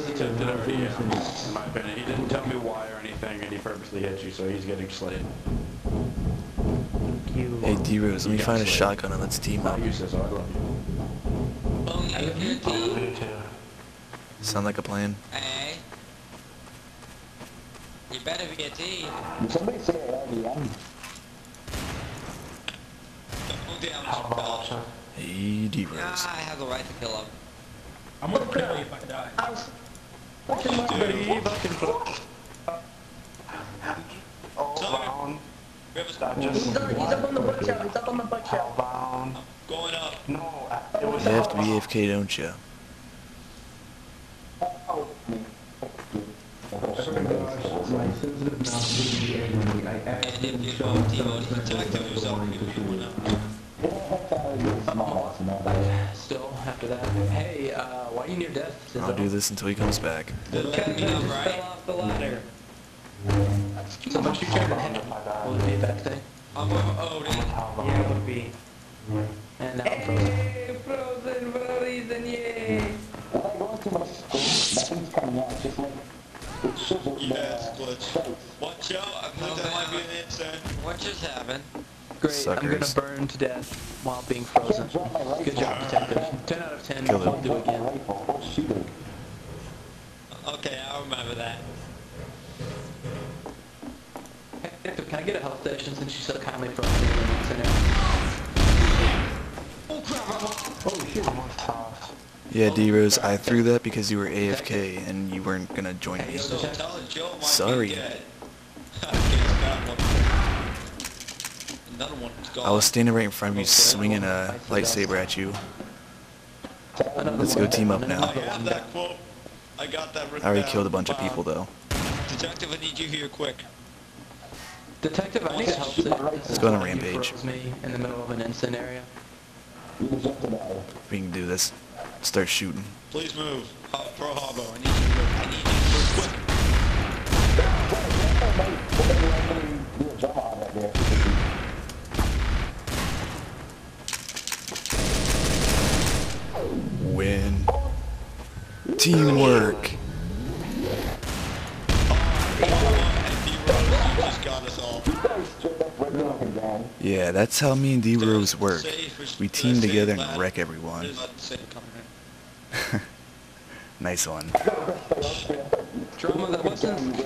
this attempted already, yeah, in my opinion. He didn't tell me why or anything, and he purposely hit you, so he's getting slayed. You. Hey D-Rose, let me You find a shotgun and let's team up. Not you, I love you. Only I love you you too. do. Me too. Sound like a plan? Hey. You better be a team. Did somebody say LVM? Don't damage How about yourself. Hey D-Rose. Nah, I have the right to kill him. I'm gonna kill you if I die. I He's up, he's up on the bookshelf, he's up on the. Hellbound. going up. No. You have to be AFK, don't you? If you to show go himself Timo, and I protect was yourself going if to you shoot. want to. Still, after that. Hey, uh, why are you near death? I'll do this until he comes back. They're letting me up, right? Fell off the ladder. So much you trying to hit. Will it be a bad thing? I'm over oh, dude. Hellbound. Yeah, it would be. And now I'm frozen. frozen for a reason, yay! When I go into my school, nothing's coming out, just like it chisels Yes, the glitch. Watch out, I think that might be an instant. What just happened? Great, I'm gonna burn to death while being frozen. Can't drop my rifle. Good job, detective. 10 out of 10, Kill we'll him. do Drop again. rifle, or shoot it. Okay, I remember that. Hey, detective, can I get a health station since you so kindly frozen me in the scenario? Oh shit. Almost tough. Yeah, D-Rose, I threw that because you were AFK and you weren't gonna join me. So tell her Joe might Sorry. be dead. I guess that one. Another one's gone. I was standing right in front of you swinging a lightsaber at you. Another Let's go team up now. I have that quote. I got that written I already down. killed a bunch of people though. Detective, I need you here quick. Detective, I need a health station. Let's go on a rampage. me in the middle of an instant area. You deserve to die. We can do this. Start shooting. Please move. Uh, Pearl Harbor, I need you to I need you to move quick. Whatever I'm gonna do a jump on right there. Win. Teamwork. And D-Rose, you just got us all. You guys straight up ripping up and down. Yeah, that's how me and D-Rose work. We team together and wreck everyone. There's nothing safe coming in. Nice one. Drama, that wasn't,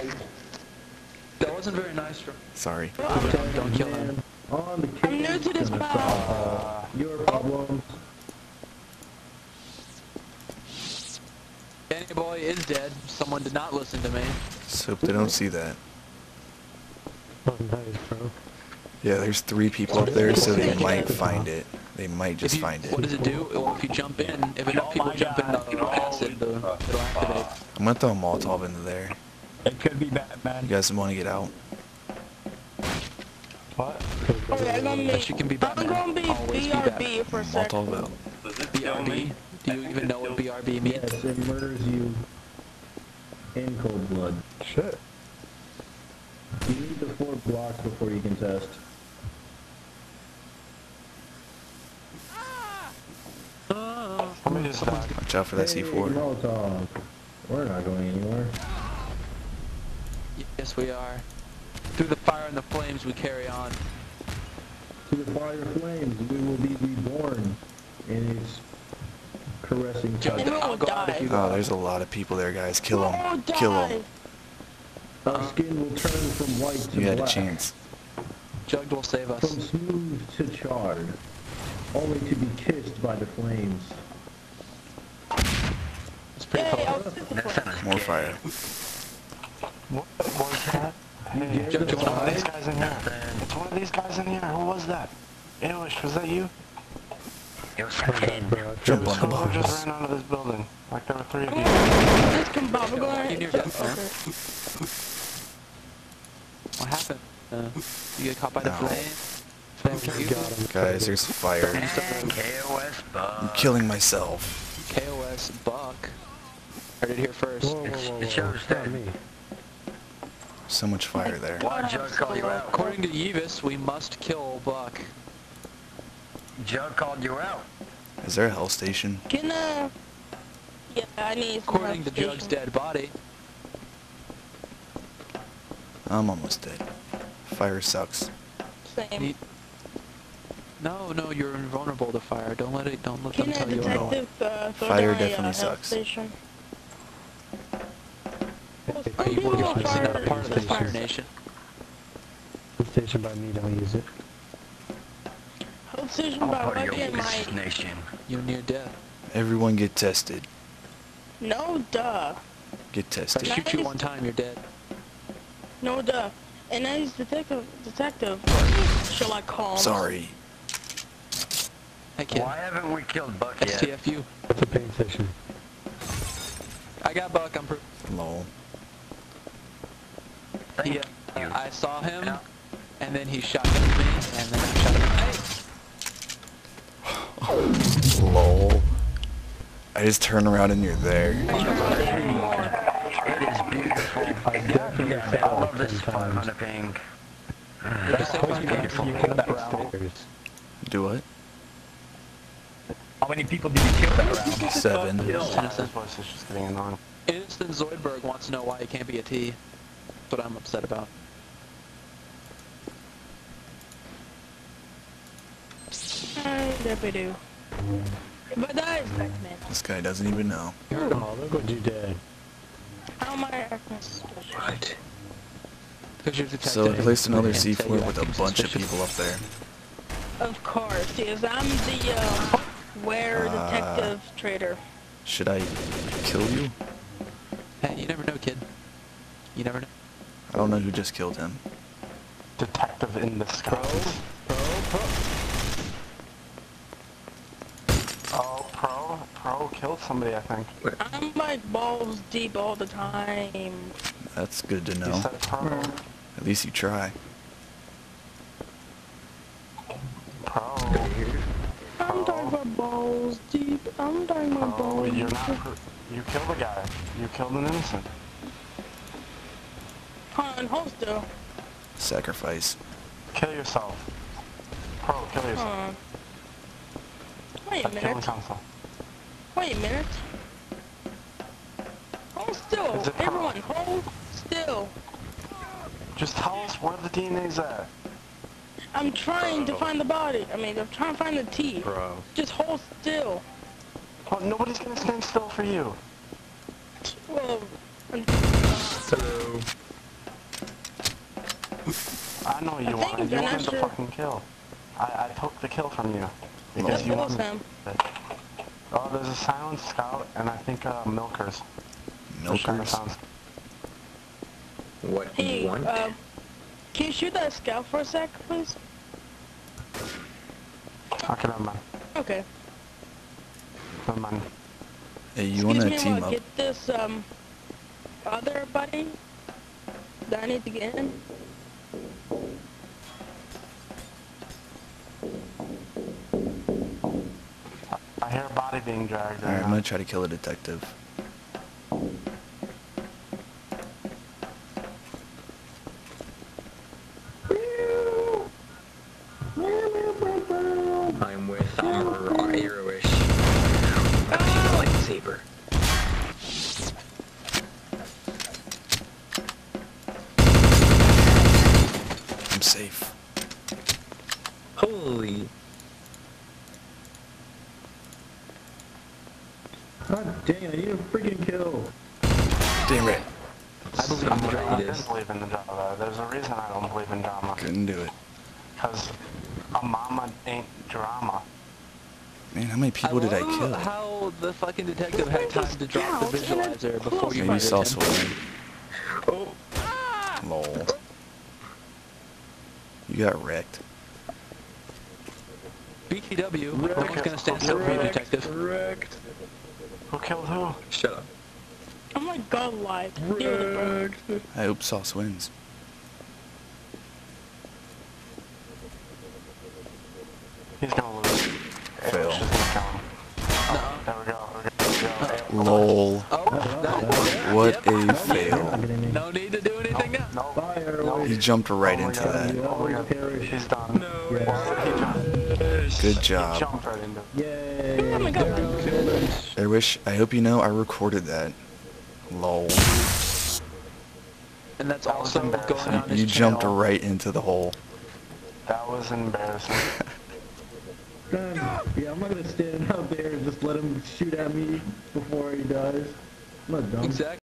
that wasn't very nice. Dra- Sorry. Don't, don't kill him. I'm new to this gonna map. solve your problems. Boy is dead. Someone did not listen to me. So hope they don't see that. Oh, nice, bro. Yeah, there's three people up there, so they might find it. They might just you- find it. What does it do? Well, if you jump in, if enough people jump in the acid, the, it'll activate. I'm gonna throw a Molotov into there. It could be Batman. You guys want to get out? What? Oh, yeah, I'm gonna That be, shit can be I'm gonna be Always be Batman. BRB for a sec. Molotov out. BRB? Do you even know what BRB means? Yes, it murders you in cold blood. Shit. You need the four blocks before you can test. Somebody just died. Watch out for that Hey, C4. Molotov. We're not going anywhere. Yes, we are. Through the fire and the flames, we carry on. Through the fire and flames, we will be reborn in its caressing touch. And we I'll will go out if you Oh, there's a lot of people there, guys. Kill them. will Kill them. Our skin will turn from white to You had a chance. Jugged will save us. from smooth to charred, only to be kissed by the flames. It's pretty Yay, cool. was super close. More fire. What was that? Hey, Judge, it's one of these guys in here. It's one of these guys in here. Who was that? English, was that you? Jump on the Someone just ran out of this building. Like there were three of you. Let's come Bob, we're going You near death, man. What happened? Uh, you get caught by the No. flame? Flame kill you? Guys, there's fire. KOS I'm killing myself. KOS Buck. Heard it here first. Whoa, whoa, whoa, whoa. It's not me. So much fire there. Why Jug call you out? According to Yevis, we must kill Buck. Jug called you out. Is there a health station? Can, uh, Yeah, I need some According to help Jug's dead body. I'm almost dead. Fire sucks. Same. He- No, no, you're invulnerable to fire. Don't let it. Don't let them Can a tell you. what- detective uh, throw Fire down a, uh, definitely sucks. Station? Well, Hey, Are you people working on on fire not part of the Fire Nation? The station by me, don't use it. Help station by Lucky and Mike. nation. You're near death. Everyone get tested. No duh. Get If I tested. shoot you one time, you're dead. No duh. And now he's detective. Detective. What shall I call him? Sorry. Hey kid. Why haven't we killed Buck yet? STFU. What's a pain session. I got Buck. I'm. Pro- Lol. he, you. I saw him, Yeah. and then he shot at me, and then I shot at him. Hey. Lol. I just turn around and you're there. It is beautiful. I definitely I fell love this 10 fun times. on the ping. Just say beautiful. You hit that stairs. Do what? How many people did you kill that round? Seven. This voice is just getting annoying. Innocent Zoidberg wants to know why he can't be a T. That's what I'm upset about. Hey, there we do. If I die, it's. This guy doesn't even know. Oh, look what you did. How am I acting suspicious? Because detective. So I placed another C4 with a acting bunch of people up there. Of course, yes. I'm the uh, where Ah. detective trader. Should I kill you? Hey, you never know, kid. You never know. I don't know who just killed him. Detective in disguise. Oh, pro, pro killed somebody, I think. I'm like balls deep all the time. That's good to know. At least you try. pro, I'm talking about balls deep. I'm talking about pro. balls You're not. You killed a guy. You killed an innocent. Han, hold still. Sacrifice. Kill yourself. Pro, kill yourself. Han. Wait a At killing minute. Council. Wait a minute. Hold still. Is it pro? Everyone, hold still. Just tell us where the DNA's at. I'm trying to find the body. I mean, I'm trying to find the T. Bro. Just hold still. Well, nobody's gonna stand still for you. Well, I'm- I know you I think wanted. You then I wanted the should- fucking kill. I, I took the kill from you. Because that's you what wanted him. it. Oh, there's a silent scout and I think uh, milkers. They're trying to Milkers. sound- What Hey, uh, can you shoot that scout for a sec, please? Okay, never mind. Okay. Never mind. Hey, you Excuse wanna me team while I up? get this, um, other buddy that I need to get in. Body being dragged. Alright, I'm gonna try to kill a detective. I'm with Armor Arrowish. Lightsaber. I'm safe. Holy. God dang it, I need a freaking kill. Damn it. I believe in I'm the I drama. didn't believe in the drama. There's a reason I don't believe in drama. Couldn't do it. Because a mama ain't drama. Man, how many people did I kill? how the fucking detective had time to drop the Scout in a visualizer before you Maybe you saw murdered him. Swollen. Oh, Lol. You got wrecked. BTW, no one's gonna stand still for you, detective. wrecked. Who killed who? Shut up. I'm like godlike. Dearly. I hope Sauce wins. He's gonna lose. Fail. It's just gonna kill him. Oh, there we go. There we go. Lol. Oh, What a Not fail. No need to do anything now. No. Fire, No. He jumped right Oh into God. that. Oh you always perish. He's done. No. Why he? Good job. Jumped right into it. Yay! Oh my God. Daryl killed us. Airwish, I hope you know I recorded that. Lol. And that's That also going on his You jumped channel. right into the hole. That was embarrassing. Done. Yeah, I'm not gonna stand out there and just let him shoot at me before he dies. I'm not dumb. Exactly.